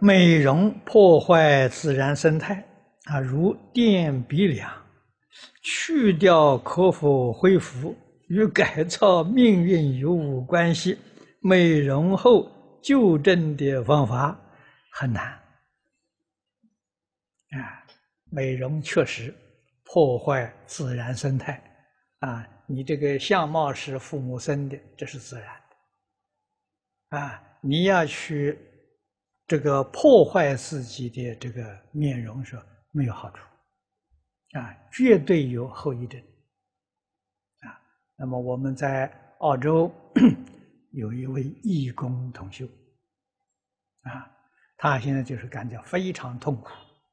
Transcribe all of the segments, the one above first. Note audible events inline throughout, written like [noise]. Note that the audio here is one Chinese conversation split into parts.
美容破坏自然生态啊，如电鼻梁，去掉可否恢复？与改造命运有无关系？美容后纠正的方法很难啊！美容确实破坏自然生态啊！你这个相貌是父母生的，这是自然的啊！你要去这个破坏自己的这个面容，是没有好处啊，绝对有后遗症啊！那么我们在澳洲 [clears throat] 有一位义工同修啊，他现在就是感觉非常痛苦，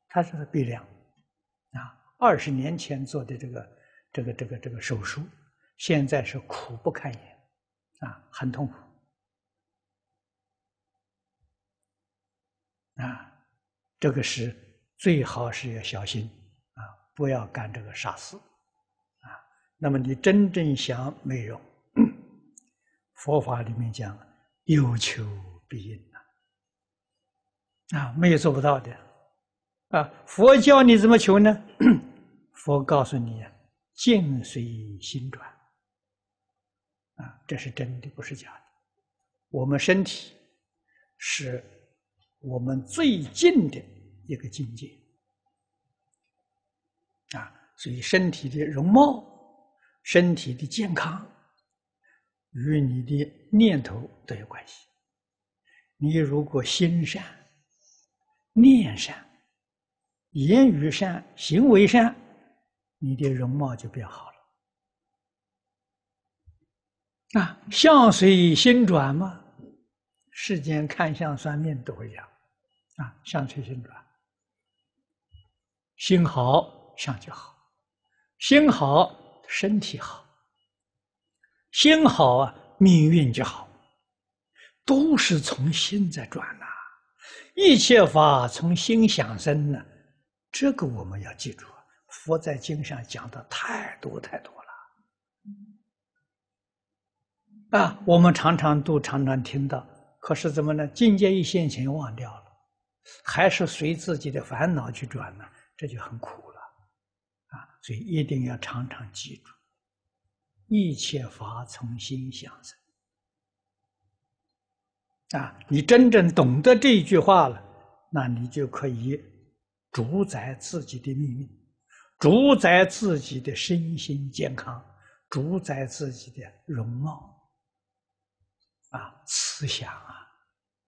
他是鼻梁啊，二十年前做的这个这个这个这个手术。现在是苦不堪言，啊，很痛苦，啊，这个是最好是要小心啊，不要干这个傻事，啊，那么你真正想美容，佛法里面讲有求必应啊，啊，没有做不到的，啊，佛教你怎么求呢？[coughs] 佛告诉你，境随心转。啊，这是真的，不是假的。我们身体是我们最近的一个境界啊，所以身体的容貌、身体的健康与你的念头都有关系。你如果心善、念善、言语善、行为善，你的容貌就变好了。啊，相随心转嘛，世间看相算命都会讲，啊，相随心转，心好相就好，心好身体好，心好啊命运就好，都是从心在转呐，一切法从心想生呢，这个我们要记住啊，佛在经上讲的太多太多了。啊，我们常常都常常听到，可是怎么呢？境界一现前忘掉了，还是随自己的烦恼去转呢？这就很苦了，啊！所以一定要常常记住，一切法从心想生。啊，你真正懂得这句话了，那你就可以主宰自己的命运，主宰自己的身心健康，主宰自己的容貌。啊，慈祥啊！